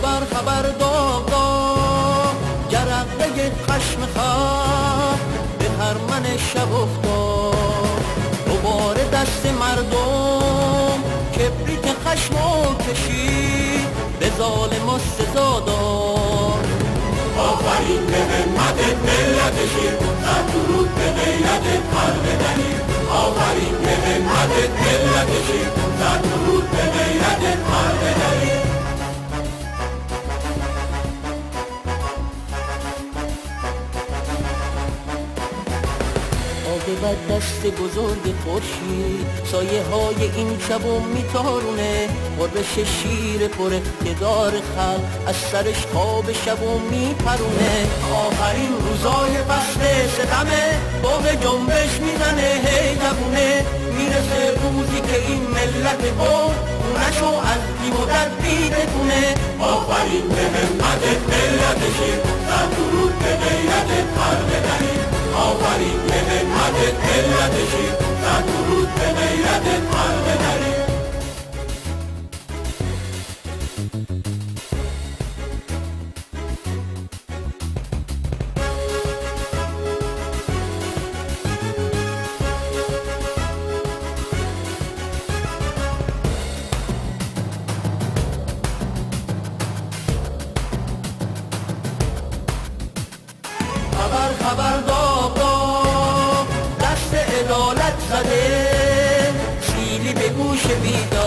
خبر خبر باغا جرقه خشم خر به هر من شب افتاد. دوباره دست مردم کبریت خشم و کشید. به ظالم و سزا داد. آفرین به همت ملت شیر درود به غیرت پر آفرین به همت ملت شیر. عاقبت دست بزرگ خورشید سایه های این شب میتارونه. قربش شیر پر اقتدار خلق از سرش خواب شب و میپرونه. آخرین روزای فصل ستمه باغ جنبش می‌زنه. هی جبونه می‌رسه روزی که این ملت با خونشو از بیم و در بتونه. آفرین به همت ملت شیر در درود به غیرت سیلی به گوش بیدار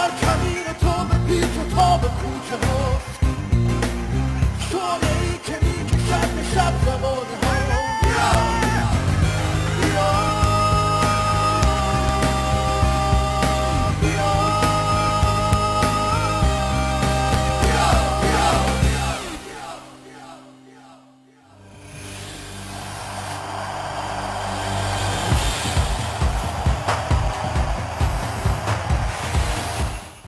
در کمین تو به پیچ و تا کوچه ها. شانه ای که می می‌کشد به شب زمانه ها.